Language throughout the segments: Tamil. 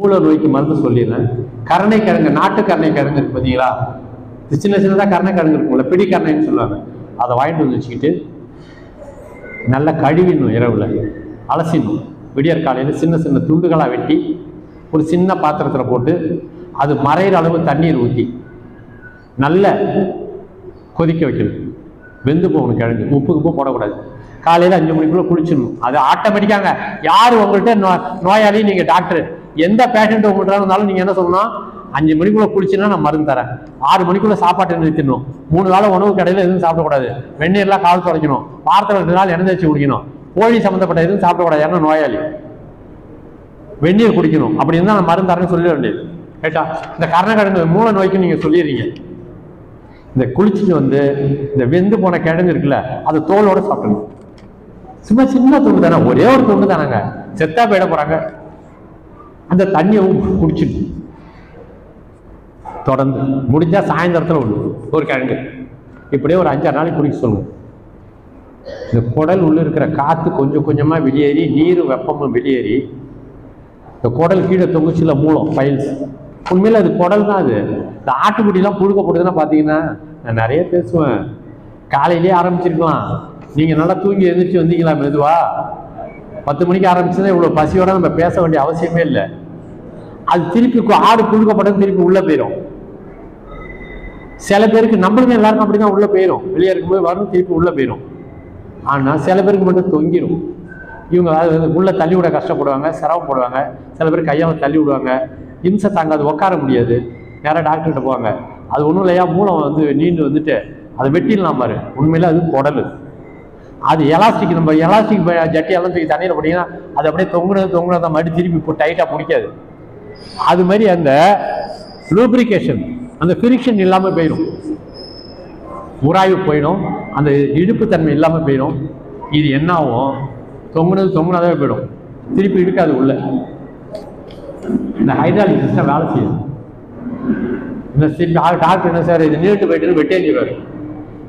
மூல நோய்க்கு மருந்து சொல்லிடுறேன். கருணை கிழங்கு நாட்டு கருணை கிழங்கு இருக்கு பார்த்தீங்களா இது சின்ன சின்னதாக கருணை கிழங்கு இருக்கும்ல பிடி கருணைன்னு சொல்லுவாங்க. அதை வாங்கிட்டு வந்து வச்சுக்கிட்டு நல்லா கழுவிடணும் இரவில். அலசிடணும் விடியற் காலையில் சின்ன சின்ன துண்டுகளாக வெட்டி ஒரு சின்ன பாத்திரத்தில் போட்டு அது மறையிற அளவு தண்ணீர் ஊற்றி நல்ல கொதிக்க வைக்கணும். வெந்து போகணும் கிழங்கு. உப்பு உப்பு போடக்கூடாது. காலையில் அஞ்சு மணிக்குள்ளே குளிச்சிடணும். அது ஆட்டோமேட்டிக்காங்க. யார் உங்கள்கிட்ட நோ நோயாளி? நீங்கள் டாக்டர். எந்த பேஷண்ட் உங்கள்கிட்ட இருந்தாலும் நீங்கள் என்ன சொல்லணும் அஞ்சு மணிக்குள்ளே குளிச்சுன்னா நான் மருந்து தரேன். ஆறு மணிக்குள்ளே சாப்பாட்டை நிறுத்திடணும் மூணு வேளை உணவு கடையில் எதுவும் சாப்பிடக்கூடாது. வெந்நீர்லாம் கால் துடைக்கணும். வாரத்தில் ரெண்டு நாள் எண்ணெய் தேய்ச்சி குடிக்கணும். கோழி சம்மந்தப்பட்ட எதுவும் சாப்பிடக்கூடாது. ஏன்னா நோயாளி. வெந்நீர் குடிக்கணும். அப்படி இருந்தால் நான் மருந்து தரேன்னு சொல்லிட வேண்டியது. கேட்டா இந்த கரணக்கிழங்கு மூளை நோய்க்கு நீங்கள் சொல்லிடுறீங்க. இந்த குளிச்சுட்டு வந்து இந்த வெந்து போன கிழங்கு இருக்குல்ல அது தோலோட சாப்பிடணும். சும்மா சின்ன துண்டு தானே ஒரே ஒரு துண்டு தானேங்க செத்தா போயிட போகிறாங்க அந்த தண்ணியும் குடிச்சிட்டு தொடர்ந்து முடிஞ்சால் சாயந்தரத்தில் ஒன்று ஒரு கிழங்கு. இப்படியே ஒரு அஞ்சாறு நாளைக்கு குடிக்க சொல்லுவோம். இந்த குடல் உள்ளே இருக்கிற காற்று கொஞ்சம் கொஞ்சமாக வெளியேறி நீரும் வெப்பமும் வெளியேறி இந்த குடல் கீழே தொங்குச்சில மூலம் ஃபைல்ஸ் உண்மையில் அது குடல் தான் அது. இந்த ஆட்டுக்குட்டிலாம் புழுக்க போட்டுதுன்னா பார்த்தீங்கன்னா நான் நிறைய பேசுவேன். காலையிலேயே ஆரம்பிச்சிருக்கலாம். நீங்கள் நல்லா தூங்கி எழுந்திரிச்சு வந்தீங்களா மெதுவா? பத்து மணிக்கு ஆரம்பிச்சுன்னா இவ்வளோ பசியோட நம்ம பேச வேண்டிய அவசியமே இல்லை. அது திருப்பி கு- ஆடு புழுக்கப்பட்டது திருப்பி உள்ளே போயிடும் சில பேருக்கு நம்மளுக்கு எல்லாருக்கும் அப்படிதான் உள்ளே போயிடும் வெளியே இருக்கும்போது வரும் திருப்பி உள்ளே போயிடும் ஆனால் சில பேருக்கு மட்டும் தொங்கிடும் இவங்க அது வந்து உள்ள தள்ளி விட கஷ்டப்படுவாங்க சிரமப்படுவாங்க சில பேர் கையால் தள்ளி விடுவாங்க. இம்சை தாங்காது உட்கார முடியாது. நேராக டாக்டர்கிட்ட போவாங்க. அது ஒன்றும் இல்லையா மூலம் வந்து நீண்டு வந்துட்டு அதை வெட்டிடலாம் பாரு. உண்மையில அது குடல். அது எலாஸ்டிக் நம்ம எலாஸ்டிக் ஜட்டி எல்லாம் தூக்கி தண்ணியில் போட்டிங்கன்னா அது அப்படியே தொங்குனது தொங்குனதை மறுபடியும் திருப்பி இப்போ டைட்டாக பிடிக்காது. அது மாதிரி அந்த லூப்ரிகேஷன் அந்த ஃபிரிக்ஷன் இல்லாமல் போயிடும் உராய்வு போயிடும் அந்த இழுப்பு தன்மை இல்லாமல் போயிடும் இது என்ன ஆகும்? தொங்குனது தொங்குனதாவே போயிடும். திருப்பி இருக்காது உள்ள. இந்த ஹைட்ராலிக் சிஸ்டம் வேலை செய்யுது. இந்த சிப் டாக்டர் என்ன சார் இது நீட்டு போயிட்டு வெட்டேஞ்சிடுவாரு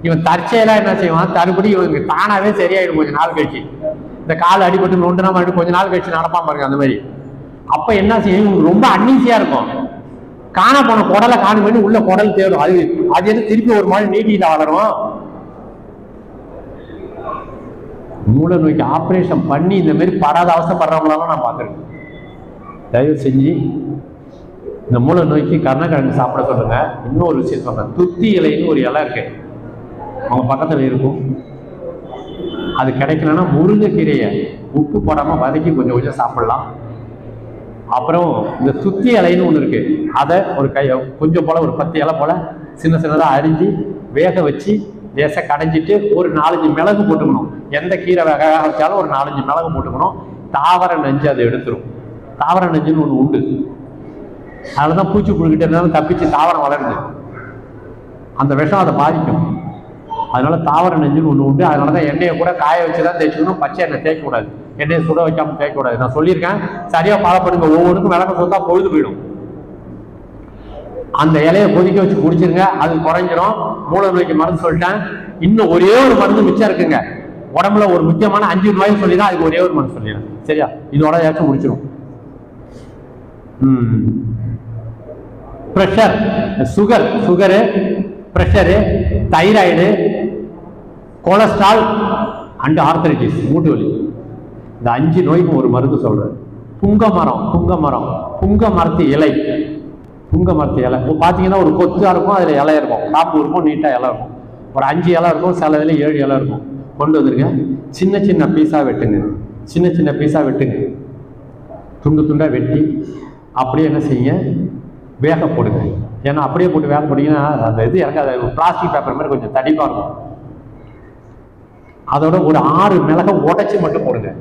இவன் தற்செயலாக என்ன செய்வான்? தருபடி இவனுக்கு தானாவே சரியாயிடும். கொஞ்ச நாள் கழிச்சு. இந்த கால் அடிபட்டு நொண்டுனா மறுபடியும் கொஞ்ச நாள் கழிச்சு நடப்பான் பாருங்க அந்த மாதிரி. அப்ப என்ன செய்யும் ரொம்ப அன்னீசியா இருக்கும். காண போன குடலை காணும் பண்ணி உள்ள குடல் தேடும். அது அது எது திருப்பி ஒரு மாதிரி நீட்டிட்டு வளரும். மூல நோய்க்கு ஆப்ரேஷன் பண்ணி இந்த மாதிரி படாத அவசரப்படுறவங்களாம் நான் பார்த்துருக்கேன் தயவு செஞ்சு இந்த மூளை நோய்க்கு கருணக்கிழங்கு சாப்பிட சொல்லுங்க. இன்னொரு விஷயம் சொல்றேன். துத்தி இலைன்னு ஒரு இலை இருக்கு. அவங்க பக்கத்துல இருக்கும். அது கிடைக்கலன்னா முருங்கைக்கீரையை உப்பு போடாம வதக்கி கொஞ்சம் கொஞ்சம் சாப்பிடலாம். அப்புறம் இந்த சுத்தி இலைன்னு ஒன்று இருக்கு. அதை ஒரு கை கொஞ்சம் போல ஒரு பத்து இலை போல சின்ன சின்னதாக அரிஞ்சு வேக வச்சு லேசாக கடைஞ்சிட்டு ஒரு நாலஞ்சு மிளகு போட்டுக்கணும். எந்த கீரை வேக வச்சாலும் ஒரு நாலஞ்சு மிளகு போட்டுக்கணும். தாவர நெஞ்சு அதை எடுத்துரும். தாவர நெஞ்சுன்னு ஒன்று உண்டு. அதில் தான் பூச்சி புழுக்கிட்டு இருந்தாலும் தப்பிச்சு தாவரம் வளருது. அந்த விஷம் அதை பாதிக்கும். அதனால தாவர நெஞ்சுன்னு ஒன்று உண்டு. அதனால தான் எண்ணெயை கூட காய வச்சு தான் தேய்ச்சிக்கணும். பச்சை எண்ணெய் தேய்க்கக்கூடாது. எண்ணெயை சுட வைக்காம கேட்கக்கூடாது நான் சொல்லியிருக்கேன். சரியா ஃபாலோ பண்ணுங்க. ஒவ்வொருக்கும் விளக்கம் சொன்னா பொழுது போயிடும். அந்த இலையை கொதிக்க வச்சு குடிச்சிருங்க. அது குறைஞ்சிரும். மூல நோய்க்கு மருந்து சொல்லிட்டேன். இன்னும் ஒரே ஒரு மருந்து மிச்சம் இருக்குங்க. உடம்புல ஒரு முக்கியமான அஞ்சு நோய் சொல்லி தான் அதுக்கு ஒரே ஒரு மருந்து சொல்லிடுறேன். சரியா? இதோட ஏதாச்சும் முடிச்சிடும் pressure sugar sugar pressure thyroid cholesterol and arthritis மூட்டு வலி. இந்த அஞ்சு நோய்க்கும் ஒரு மருந்து சொல்கிறேன் புங்க மரம் புங்க மரம் புங்க மரத்து இலை. புங்க மரத்து இலை. இப்போ பார்த்தீங்கன்னா ஒரு கொத்தா இருக்கும் அதில் இலை இருக்கும். காப்பு இருக்கும் நீட்டாக இலை இருக்கும். ஒரு அஞ்சு இலை இருக்கும் சில இதில் ஏழு இலை இருக்கும். கொண்டு வந்துருங்க. சின்ன சின்ன பீஸாக வெட்டுங்க. சின்ன சின்ன பீஸாக வெட்டுங்க. துண்டு துண்டாக வெட்டி அப்படியே என்ன செய்யுங்க? வேக போடுங்க. ஏன்னா அப்படியே போட்டு வேக போட்டீங்கன்னா அந்த இது எனக்கு அது பிளாஸ்டிக் பேப்பர் மாதிரி கொஞ்சம் தடிப்பாக இருக்கும். அதோட ஒரு ஆறு மிளகை உடச்சி மட்டும் போடுங்க.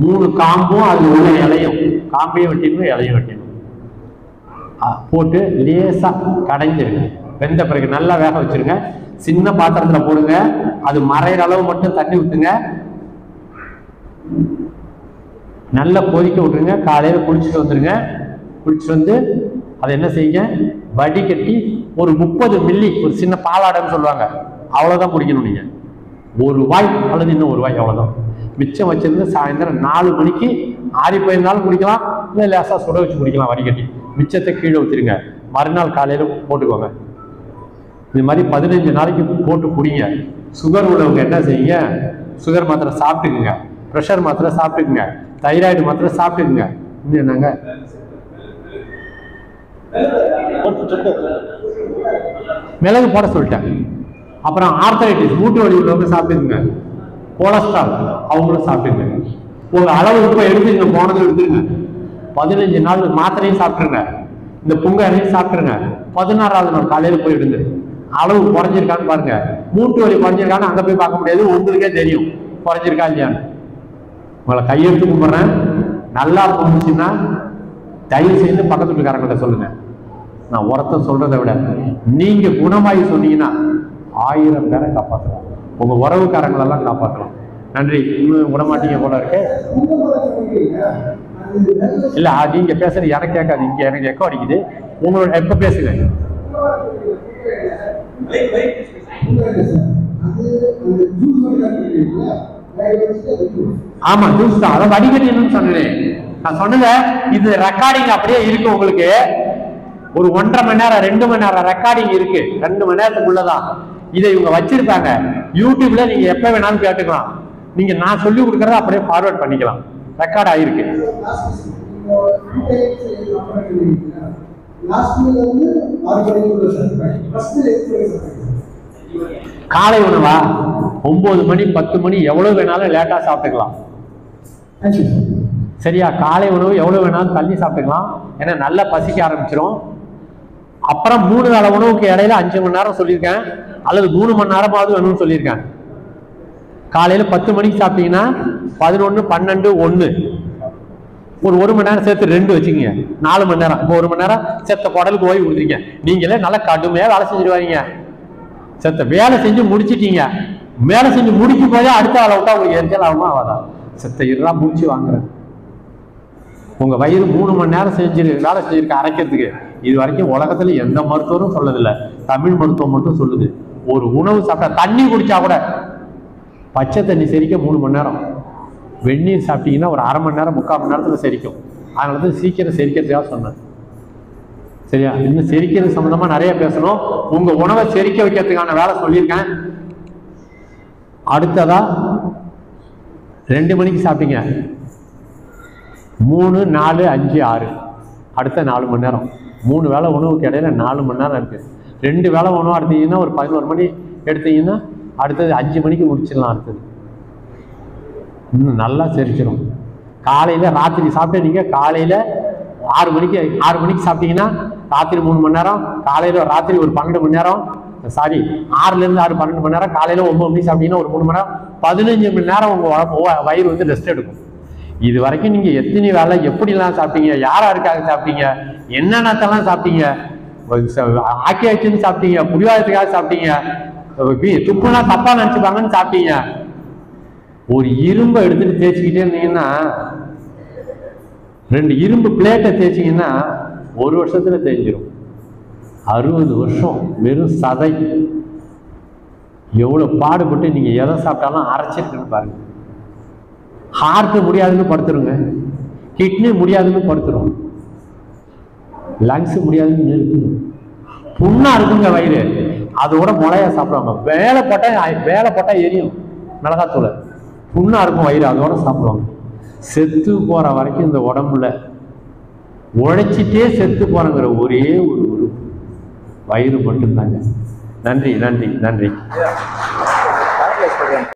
மூணு காம்பும் அது உள்ள இலையும். காம்பையும் வெட்டிடணும் இலையும் வெட்டிடணும் போட்டு லேசாக கடைஞ்சிருங்க. வெந்த பிறகு நல்லா வேக வச்சுருங்க. சின்ன பாத்திரத்தில் போடுங்க. அது மறையிற அளவு மட்டும் தண்ணி ஊற்றுங்க நல்லா கொதிக்க விட்டுருங்க. காலையில் குளிச்சுட்டு வந்துடுங்க குளிச்சுட்டு வந்து அதை என்ன செய்யுங்க? வடிகட்டி ஒரு முப்பது மில்லி ஒரு சின்ன பாலாடைன்னு சொல்லுவாங்க. அவ்வளோதான் குடிக்கணும் நீங்கள் ஒரு வாய் அல்லது இன்னும் ஒரு வாய் அவ்வளோதான் மிச்சம் வச்சிருந்து சாயந்தரம் நாலு மணிக்கு ஆறி போயிருந்தாலும் குடிக்கலாம் இல்லை லேசாக சுட வச்சு குடிக்கலாம் வடிகட்டி மிச்சத்தை கீழே ஊற்றிருங்க மறுநாள் காலையில் போட்டுக்கோங்க. இது மாதிரி பதினஞ்சு நாளைக்கு போட்டு குடிங்க. சுகர் உள்ளவங்க என்ன செய்யுங்க? சுகர் மாத்திரை சாப்பிட்டுக்குங்க. ப்ரெஷர் மாத்திரை சாப்பிட்டுக்குங்க. தைராய்டு மாத்திரை சாப்பிட்டுக்குங்க. இன்னும் என்னங்க? மிளகு போட சொல்லிட்டேன். அப்புறம் ஆர்த்தரைட்டிஸ் மூட்டு வலி உள்ளவங்க சாப்பிட்டுக்குங்க. கொலஸ்ட்ரால் அவங்களும் சாப்பிட்டுங்க உங்க அளவு இப்போ எடுத்துங்க போனது எடுத்துங்க பதினஞ்சு நாள் மாத்திரையும் சாப்பிட்டுருங்க. இந்த புங்காரையும் சாப்பிட்டுருங்க. பதினாறாவது நாள் காலையில் போயிடுங்க அளவு குறைஞ்சிருக்கான்னு பாருங்க. மூட்டு வலி குறைஞ்சிருக்கான்னு அங்கே போய் பார்க்க முடியாது. உங்களுக்கே தெரியும். குறைஞ்சிருக்கா இல்லையான்னு. உங்களை கையெழுத்து கும்பிட்றேன். நல்லா போணுச்சுன்னா தயவு செய்து பக்கத்து வீட்டுக்காரங்கள்ட்ட சொல்லுங்க. நான் உரத்தை சொல்றதை விட நீங்க குணமாயி சொன்னீங்கன்னா ஆயிரம் பேரை காப்பாற்றலாம் உங்க உறவுக்காரங்களெல்லாம் காப்பாற்றலாம் நன்றி. இன்னும் விடமாட்டீங்க போல இருக்கு. இல்ல அது நீங்க பேசுறது எனக்கு கேட்காது. இங்க எனக்கு எக்கோ அடிக்குது. உங்களோட எப்ப பேசுங்க. ஆமா ஜூஸ் தான். அதை வடிகட்டின்னு சொன்னேன். நான் சொன்னத இது ரெக்கார்டிங் அப்படியே இருக்கு உங்களுக்கு. ஒரு ஒன்றரை மணி நேரம் ரெண்டு மணி நேரம் ரெக்கார்டிங் இருக்கு. ரெண்டு மணி நேரத்துக்குள்ளதான். இதை இவங்க வச்சிருக்காங்க. யூடியூப்ல நீங்க எப்ப வேணாலும் கேட்டுக்கலாம். நீங்க நான் சொல்லி கொடுக்கறத அப்படியே ஃபார்வர்ட் பண்ணிக்கலாம். ரெக்கார்ட் ஆயிருக்கு. காலை உணவா? ஒன்பது மணி பத்து மணி எவ்வளவு வேணாலும் லேட்டா சாப்பிட்டுக்கலாம். சரியா? காலை உணவு எவ்வளவு வேணாலும் தள்ளி சாப்பிட்டுக்கலாம். ஏன்னா நல்லா பசிக்க ஆரம்பிச்சிரும். அப்புறம் மூணு வேளை உணவுக்கு இடையில அஞ்சு மணி நேரம் சொல்லியிருக்கேன். அல்லது மூணு மணி நேரமாவது வேணும்னு சொல்லியிருக்கேன் காலையில பத்து மணிக்கு சாப்பிட்டீங்கன்னா பதினொன்று பன்னெண்டு ஒன்று ஒரு ஒரு மணி நேரம் சேர்த்து ரெண்டு வச்சுக்கோங்க. நாலு மணி நேரம். இப்போ ஒரு மணி நேரம் செத்த குடலுக்கு ஓய்வு கொடுத்துருக்கீங்க நீங்களே நல்லா கடுமையாக வேலை செஞ்சுட்டு செத்த வேலை செஞ்சு முடிச்சிட்டீங்க. வேலை செஞ்சு முடிக்கும் போதே அடுத்த வேலை விட்டா உங்களுக்கு எரிச்சல் ஆகுமா? ஆகாதா. செத்த இருறா முடிச்சு வாங்குறேன். உங்க வயிறு மூணு மணி நேரம் செஞ்சு வேலை செஞ்சிருக்க அரைக்கிறதுக்கு. இது வரைக்கும் உலகத்துல எந்த மருத்துவரும் சொல்லதில்லை. தமிழ் மருத்துவம் மட்டும் சொல்லுது. ஒரு உணவு சாப்பிட்டா தண்ணி குடிச்சா கூட பச்சை தண்ணி செரிக்க மூணு மணி நேரம். வெந்நீர் சாப்பிட்டீங்கன்னா ஒரு அரை மணி நேரம் முக்கால் மணி நேரத்தில் செரிக்கும். அதனால தான் சீக்கிரம் செரிக்கிறதுக்காக சொன்னேன். சரியா? இன்னும் செரிக்கிறது சம்மந்தமாக நிறைய பேசணும். உங்கள் உணவை செரிக்க வைக்கிறதுக்கான வேலை சொல்லியிருக்கேன். அடுத்ததா ரெண்டு மணிக்கு சாப்பிட்டீங்க. மூணு நாலு அஞ்சு ஆறு. அடுத்த நாலு மணி நேரம். மூணு வேளை உணவுக்கு இடையில நாலு மணி நேரம் இருக்குது ரெண்டு வேளை வேணும் எடுத்தீங்கன்னா ஒரு பதினோரு மணி எடுத்தீங்கன்னா அடுத்தது அஞ்சு மணிக்கு முடிச்சிடலாம் அடுத்தது. இன்னும் நல்லா செரிச்சிடும் காலையில் ராத்திரி சாப்பிட்டு நீங்கள் காலையில் ஆறு மணிக்கு ஆறு மணிக்கு சாப்பிட்டீங்கன்னா ராத்திரி மூணு மணி நேரம் காலையில் ராத்திரி ஒரு பன்னெண்டு மணி நேரம் சாரி ஆறுலேருந்து ஆறு பன்னெண்டு மணி நேரம் காலையில் ஒம்பது மணிக்கு சாப்பிட்டீங்கன்னா ஒரு மூணு மணி நேரம் பதினஞ்சு மணி நேரம் உங்கள் வயிறு வந்து ரெஸ்ட் எடுக்கும். இது வரைக்கும் நீங்கள் எத்தனை வேலை எப்படிலாம் சாப்பிட்டீங்க யார் யாருக்காக சாப்பிட்டீங்க என்னென்னத்தெல்லாம் சாப்பிட்டீங்க ஆக்கி வச்சுன்னு சாப்பிட்டீங்க புடிவாதத்துக்காக சாப்பிட்டீங்க. துப்புனா தப்பா நினைச்சுப்பாங்கன்னு சாப்பிட்டீங்க. ஒரு இரும்பை எடுத்துட்டு தேய்ச்சிக்கிட்டே இருந்தீங்கன்னா ரெண்டு இரும்பு பிளேட்டை தேய்ச்சிங்கன்னா ஒரு வருஷத்துல தேய்ஞ்சிரும். அறுபது வருஷம் வெறும் சதை. எவ்வளோ பாடுபட்டு நீங்க எதை சாப்பிட்டாலும் அரைச்சிருக்குன்னு பாருங்க. ஹார்ட் முடியாதுன்னு படுத்துருங்க. கிட்னி முடியாதுன்னு படுத்துரும். லங்ஸ் முடியாதுன்னு இருக்குது புண்ணாக இருக்குங்க வயிறு. அதோட முளையா சாப்பிடுவாங்க. வேலை போட்டால் வேலை போட்டால் எரியும். மிளகாத்தூளை. புண்ணாக இருக்கும் வயிறு அதோட சாப்பிடுவாங்க. செத்து போகிற வரைக்கும் இந்த உடம்புல உழைச்சிட்டே செத்து போகிறங்கிற ஒரே ஒரு உறுப்பு. வயிறு மட்டும்தாங்க. நன்றி நன்றி நன்றி.